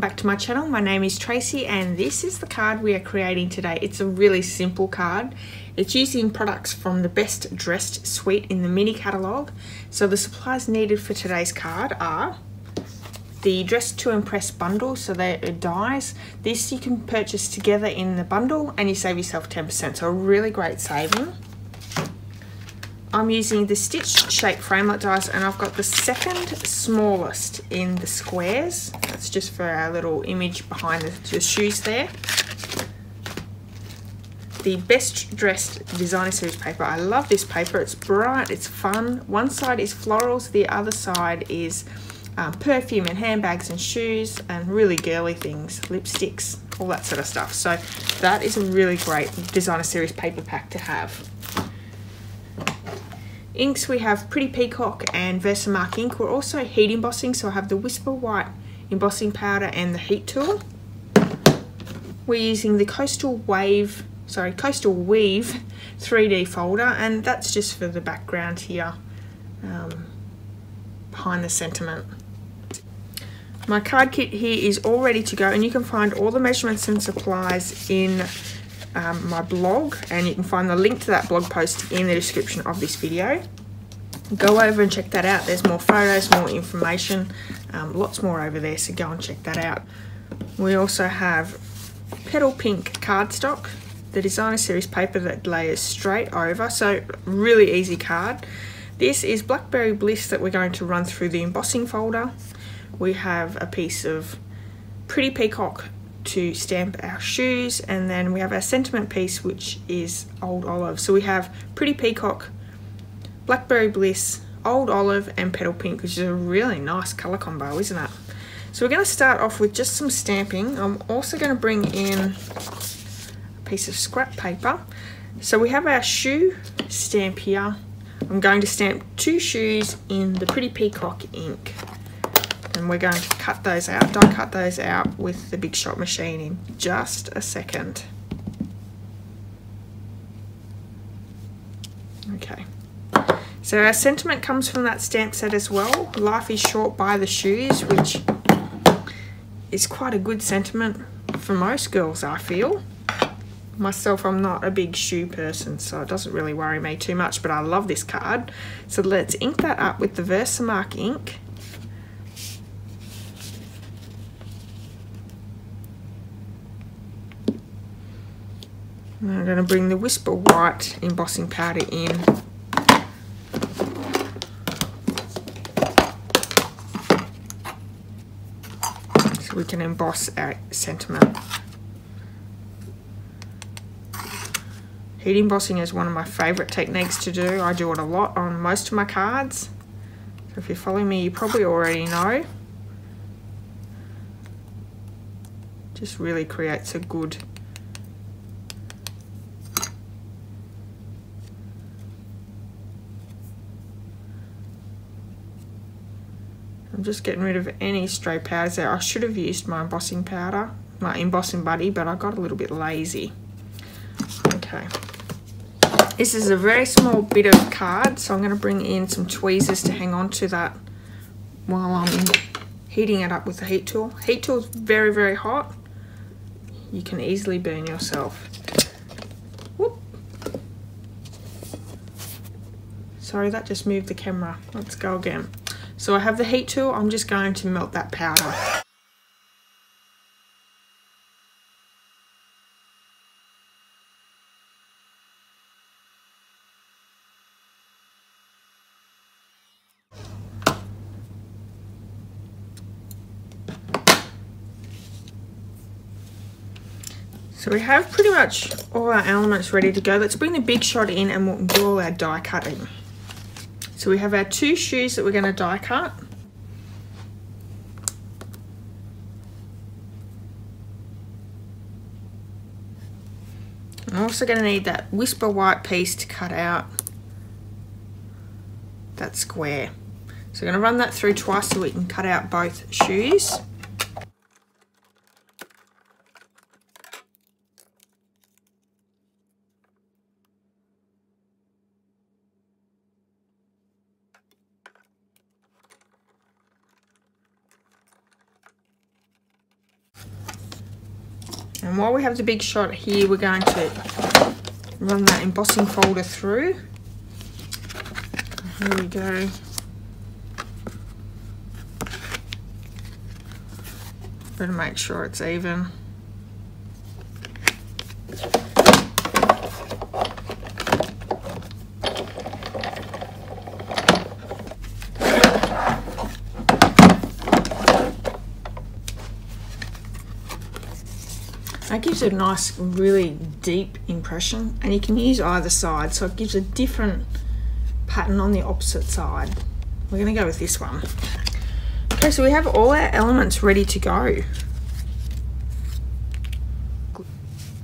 to my channel. My name is Tracy and this is the card we are creating today. It's a really simple card. It's using products from the Best Dressed suite in the mini catalogue. So the supplies needed for today's card are the Dressed to Impress bundle, so they're dies. This you can purchase together in the bundle and you save yourself 10%, so a really great saving. I'm using the Stitch Shape Framelit dies and I've got the second smallest in the squares. That's just for our little image behind the, the shoes there. The Best Dressed Designer Series paper. I love this paper. It's bright, it's fun. One side is florals, the other side is um, perfume and handbags and shoes and really girly things, lipsticks, all that sort of stuff. So that is a really great Designer Series paper pack to have. Inks, we have Pretty Peacock and Versamark ink. We're also heat embossing, so I have the Whisper White embossing powder and the heat tool. We're using the Coastal Wave, sorry, Coastal Weave 3D folder, and that's just for the background here, um, behind the sentiment. My card kit here is all ready to go, and you can find all the measurements and supplies in um, my blog and you can find the link to that blog post in the description of this video. Go over and check that out. There's more photos more information um, lots more over there so go and check that out. We also have petal pink cardstock. The designer series paper that layers straight over so really easy card. This is blackberry bliss that we're going to run through the embossing folder. We have a piece of pretty peacock to stamp our shoes and then we have our sentiment piece which is Old Olive. So we have Pretty Peacock, Blackberry Bliss, Old Olive and Petal Pink which is a really nice colour combo isn't it? So we're going to start off with just some stamping. I'm also going to bring in a piece of scrap paper. So we have our shoe stamp here. I'm going to stamp two shoes in the Pretty Peacock ink and we're going to cut those out, die cut those out with the Big Shot machine in just a second. Okay. So our sentiment comes from that stamp set as well. Life is short by the shoes, which is quite a good sentiment for most girls, I feel. Myself, I'm not a big shoe person, so it doesn't really worry me too much, but I love this card. So let's ink that up with the Versamark ink. I'm going to bring the Whisper White embossing powder in. So we can emboss our sentiment. Heat embossing is one of my favourite techniques to do. I do it a lot on most of my cards. So if you're following me, you probably already know. Just really creates a good I'm just getting rid of any stray powders there. I should have used my embossing powder, my embossing buddy, but I got a little bit lazy. Okay. This is a very small bit of card, so I'm going to bring in some tweezers to hang on to that while I'm heating it up with the heat tool. Heat tool is very, very hot. You can easily burn yourself. Whoop. Sorry, that just moved the camera. Let's go again. So I have the heat tool, I'm just going to melt that powder. So we have pretty much all our elements ready to go. Let's bring the big shot in and we'll do all our die cutting. So we have our two shoes that we're going to die cut. I'm also going to need that Whisper White piece to cut out that square. So I'm going to run that through twice so we can cut out both shoes. And while we have the big shot here, we're going to run that embossing folder through. Here we go. Better make sure it's even. That gives a nice, really deep impression, and you can use either side, so it gives a different pattern on the opposite side. We're going to go with this one. Okay, so we have all our elements ready to go.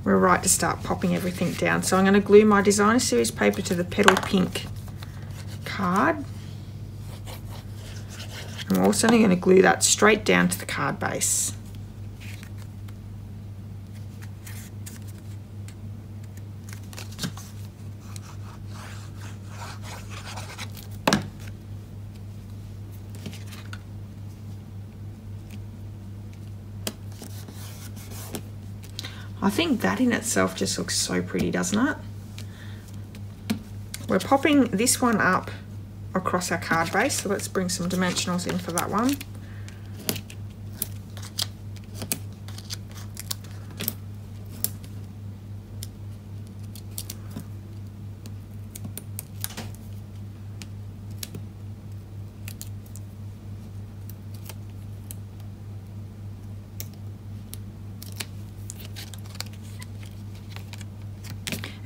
We're right to start popping everything down. So I'm going to glue my designer series paper to the petal pink card. I'm also going to glue that straight down to the card base. I think that in itself just looks so pretty, doesn't it? We're popping this one up across our card base, so let's bring some dimensionals in for that one.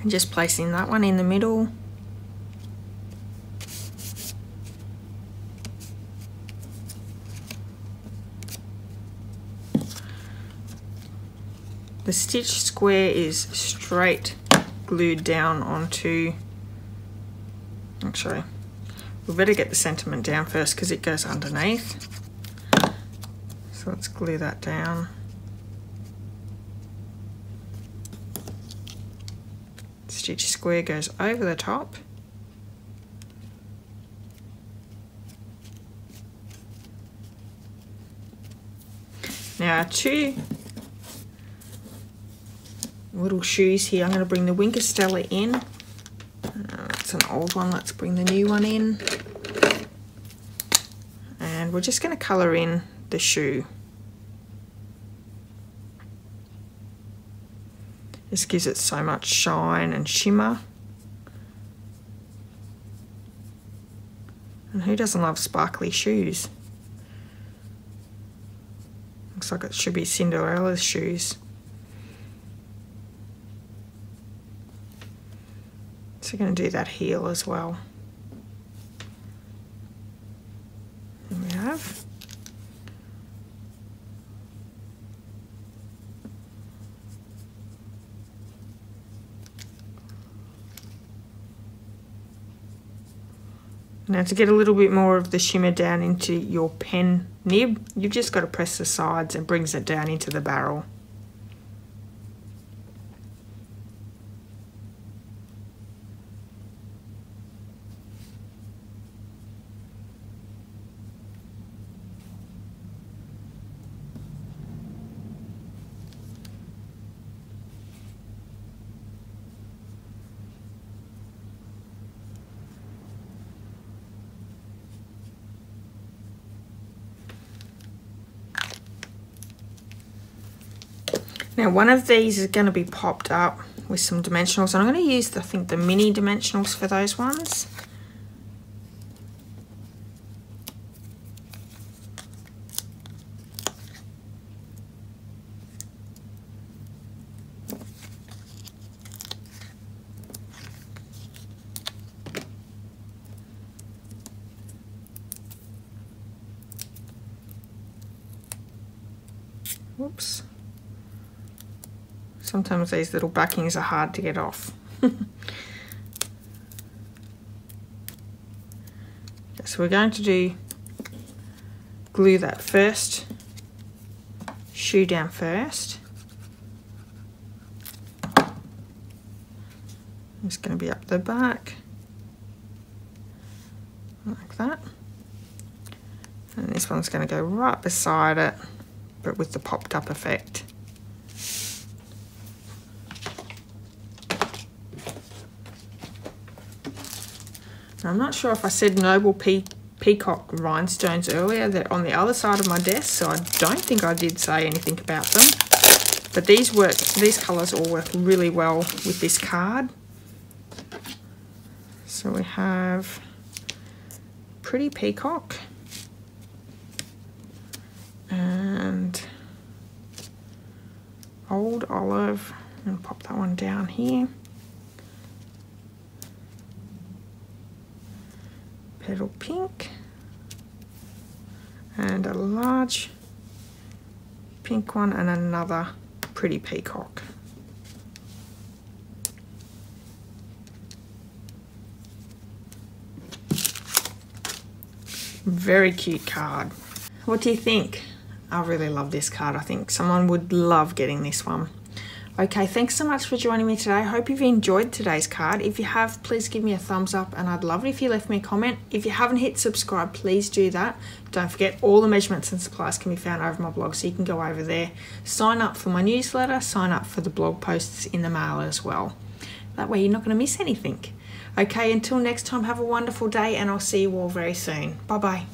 And just placing that one in the middle. The stitch square is straight glued down onto, actually, we better get the sentiment down first because it goes underneath. So let's glue that down. Stitch square goes over the top. Now two little shoes here. I'm going to bring the Wink of Stella in. Uh, it's an old one. Let's bring the new one in. And we're just going to colour in the shoe. This gives it so much shine and shimmer. And who doesn't love sparkly shoes? Looks like it should be Cinderella's shoes. So we're going to do that heel as well. There we have. Now to get a little bit more of the shimmer down into your pen nib, you've just got to press the sides and brings it down into the barrel. Now one of these is going to be popped up with some dimensionals. And I'm going to use, I think, the mini dimensionals for those ones. Whoops. Sometimes these little backings are hard to get off. so we're going to do glue that first shoe down first. It's going to be up the back like that. And this one's going to go right beside it, but with the popped up effect. I'm not sure if I said Noble Pe Peacock rhinestones earlier. They're on the other side of my desk, so I don't think I did say anything about them. But these work, these colours all work really well with this card. So we have Pretty Peacock and Old Olive. I'm going to pop that one down here. Petal Pink and a large pink one and another pretty peacock. Very cute card. What do you think? I really love this card. I think someone would love getting this one. Okay, thanks so much for joining me today. I hope you've enjoyed today's card. If you have, please give me a thumbs up and I'd love it if you left me a comment. If you haven't hit subscribe, please do that. Don't forget all the measurements and supplies can be found over my blog so you can go over there. Sign up for my newsletter, sign up for the blog posts in the mail as well. That way you're not going to miss anything. Okay, until next time, have a wonderful day and I'll see you all very soon. Bye-bye.